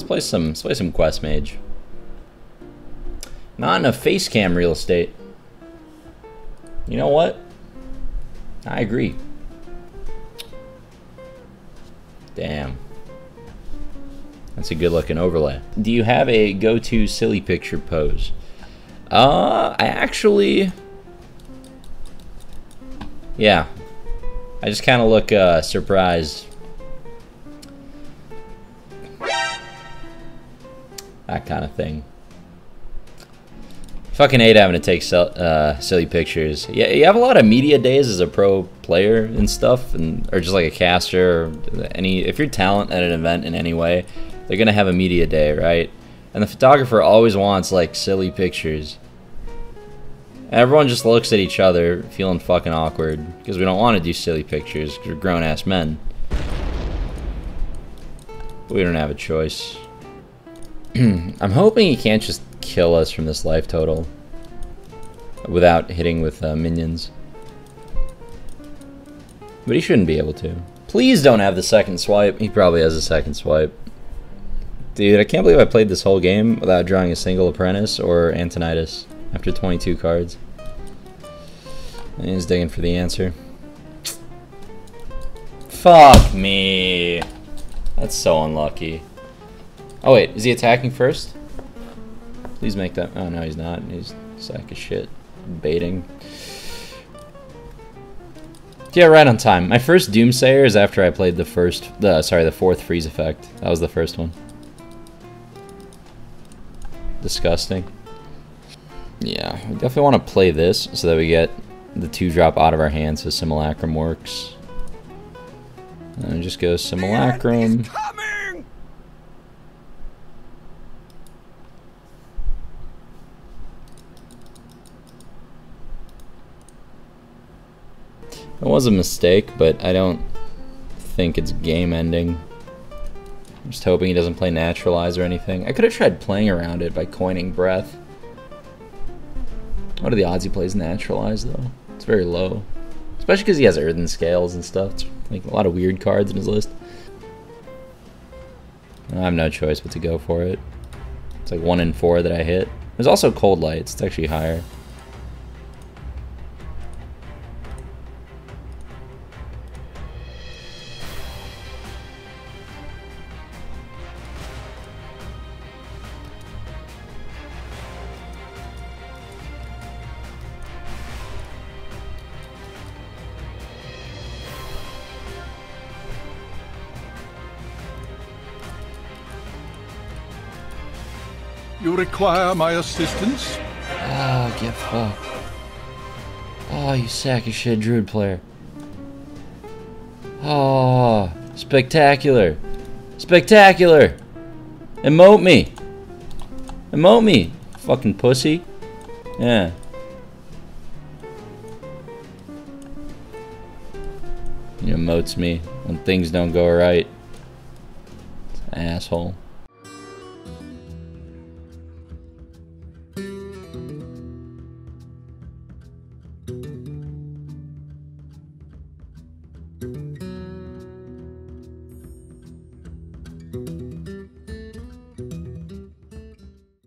let's play some let's play some Quest Mage. Not enough face cam real estate. You know what? I agree. Damn. That's a good looking overlay. Do you have a go-to silly picture pose? Uh, I actually... Yeah. I just kind of look uh, surprised. That kind of thing. Fucking hate having to take uh, silly pictures. Yeah, you have a lot of media days as a pro player and stuff, and or just like a caster. Or any if you're talent at an event in any way, they're gonna have a media day, right? And the photographer always wants like silly pictures. And everyone just looks at each other, feeling fucking awkward because we don't want to do silly pictures because we're grown ass men. We don't have a choice. I'm hoping he can't just kill us from this life total without hitting with uh, minions. But he shouldn't be able to. Please don't have the second swipe. He probably has a second swipe. Dude, I can't believe I played this whole game without drawing a single Apprentice or Antonidas after 22 cards. He's digging for the answer. Fuck me. That's so unlucky. Oh wait, is he attacking first? Please make that. Oh no, he's not. He's a sack of shit. Baiting. Yeah, right on time. My first Doomsayer is after I played the first, the sorry, the fourth freeze effect. That was the first one. Disgusting. Yeah, we definitely want to play this so that we get the two drop out of our hands so Simulacrum works. And just go Simulacrum. It was a mistake, but I don't think it's game ending. I'm just hoping he doesn't play Naturalize or anything. I could have tried playing around it by coining Breath. What are the odds he plays Naturalize, though? It's very low. Especially because he has Earthen Scales and stuff. It's like a lot of weird cards in his list. I have no choice but to go for it. It's like 1 in 4 that I hit. There's also Coldlights. It's actually higher. You require my assistance? Oh, get fucked. Oh, you sack of shit druid player. Oh, spectacular. Spectacular. Emote me. Emote me, fucking pussy. Yeah. He emotes me when things don't go right. Asshole.